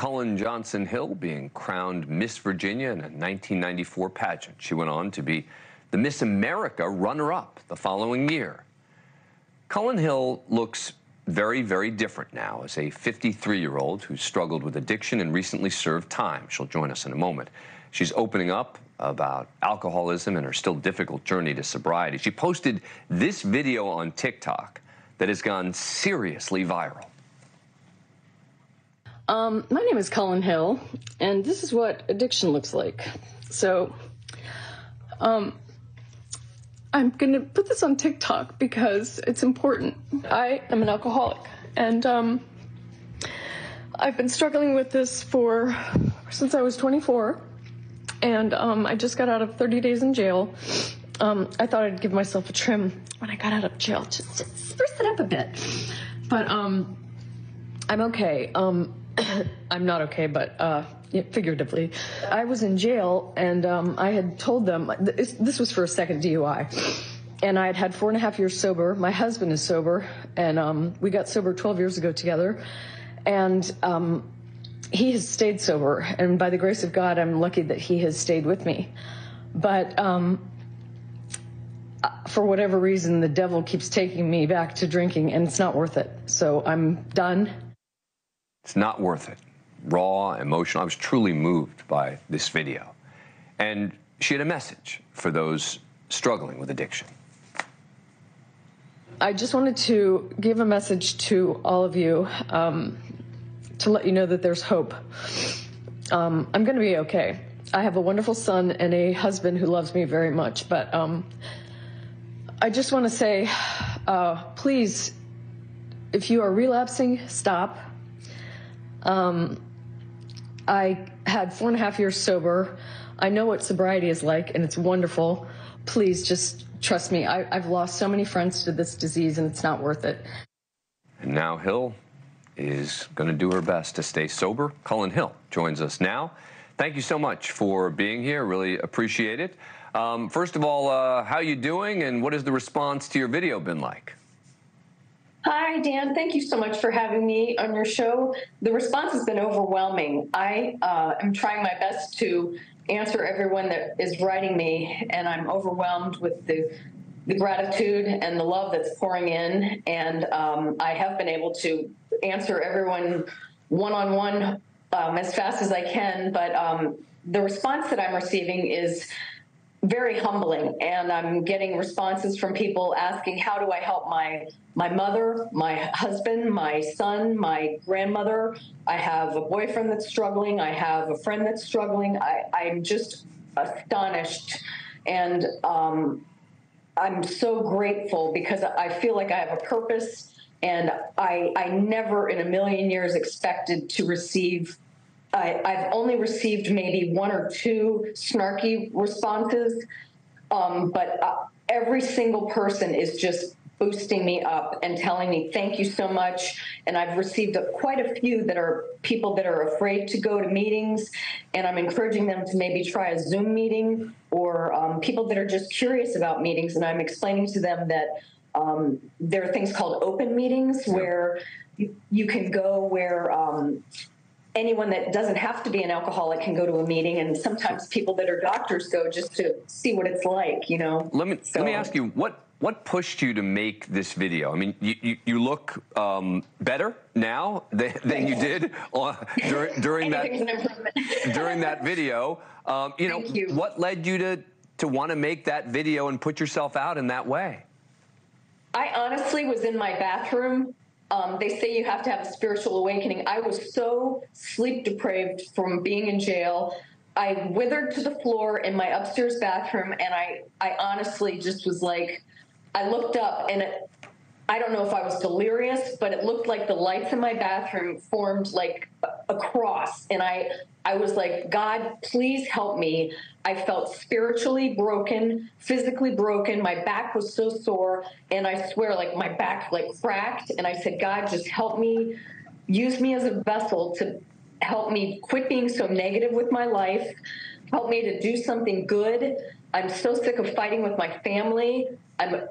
Cullen Johnson Hill being crowned Miss Virginia in a 1994 pageant. She went on to be the Miss America runner-up the following year. Cullen Hill looks very, very different now as a 53-year-old who struggled with addiction and recently served time. She'll join us in a moment. She's opening up about alcoholism and her still difficult journey to sobriety. She posted this video on TikTok that has gone seriously viral. Um, my name is Cullen Hill, and this is what addiction looks like. So, um, I'm going to put this on TikTok because it's important. I am an alcoholic, and um, I've been struggling with this for since I was 24, and um, I just got out of 30 days in jail. Um, I thought I'd give myself a trim when I got out of jail, just, just spruce it up a bit. But um, I'm okay. I'm not okay, but uh, figuratively. I was in jail and um, I had told them this, this, was for a second DUI. And I had had four and a half years sober. My husband is sober, and um, we got sober 12 years ago together. And um, he has stayed sober, and by the grace of God, I'm lucky that he has stayed with me. But um, uh, for whatever reason, the devil keeps taking me back to drinking, and it's not worth it. So I'm done. It's not worth it. Raw, emotional. I was truly moved by this video. And she had a message for those struggling with addiction. I just wanted to give a message to all of you um, to let you know that there's hope. Um, I'm going to be okay. I have a wonderful son and a husband who loves me very much, but um, I just want to say uh, please, if you are relapsing, stop. Um, I had four and a half years sober. I know what sobriety is like, and it's wonderful. Please just trust me. I, have lost so many friends to this disease, and it's not worth it. And now Hill is going to do her best to stay sober. Cullen Hill joins us now. Thank you so much for being here. Really appreciate it. Um, first of all, uh, how you doing, and what has the response to your video been like? Hi, Dan. Thank you so much for having me on your show. The response has been overwhelming. I uh, am trying my best to answer everyone that is writing me, and I'm overwhelmed with the the gratitude and the love that's pouring in. And um, I have been able to answer everyone one on one as fast as I can. But um, the response that I'm receiving is very humbling and i'm getting responses from people asking how do i help my my mother my husband my son my grandmother? I have a boyfriend that's struggling. I have a friend that's struggling. I, i'm just astonished. And um, i'm so grateful because i feel like i have a purpose and i i never in a million years expected to receive I, have only received maybe one or two snarky responses, um, but uh, every single person is just boosting me up and telling me thank you so much. And i've received a, quite a few that are people that are afraid to go to meetings and i'm encouraging them to maybe try a zoom meeting or um, people that are just curious about meetings and i'm explaining to them that um, there are things called open meetings where you, you can go where um, anyone that doesn't have to be an alcoholic can go to a meeting and sometimes people that are doctors go just to see what it's like you know let me so, let me ask you what what pushed you to make this video? I mean, you, you, you look um, better now than, than you did on, during, during that during that video. Um, you know, you. what led you to to want to make that video and put yourself out in that way? I honestly was in my bathroom um, they say you have to have a spiritual awakening. I was so sleep deprived from being in jail. I withered to the floor in my upstairs bathroom, and I, I honestly just was like, I looked up, and it, I don't know if I was delirious, but it looked like the lights in my bathroom formed like a cross, and I, I was like, God, please help me. I felt spiritually broken, physically broken. My back was so sore. And I swear, like, my back, like, cracked. And I said, God, just help me, use me as a vessel to help me quit being so negative with my life, help me to do something good. I'm so sick of fighting with my family. I'm,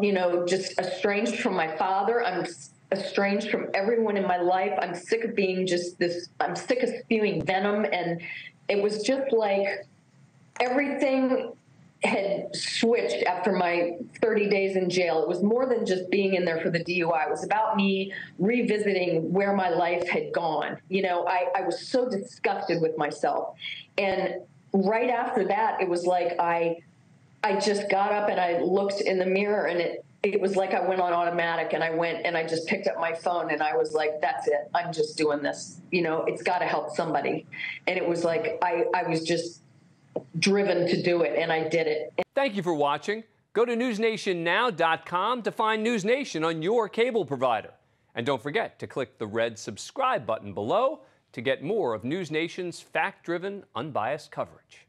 you know, just estranged from my father. I'm estranged from everyone in my life. I'm sick of being just this, I'm sick of spewing venom. And it was just like everything had switched after my 30 days in jail. It was more than just being in there for the DUI. It was about me revisiting where my life had gone. You know, I, I was so disgusted with myself. And right after that, it was like I I just got up and I looked in the mirror and it it was like I went on automatic and I went and I just picked up my phone and I was like, that's it. I'm just doing this. You know, it's got to help somebody. And it was like I, I was just driven to do it and I did it. Thank you for watching. Go to newsnationnow.com to find News Nation on your cable provider. And don't forget to click the red subscribe button below to get more of News Nation's fact driven, unbiased coverage.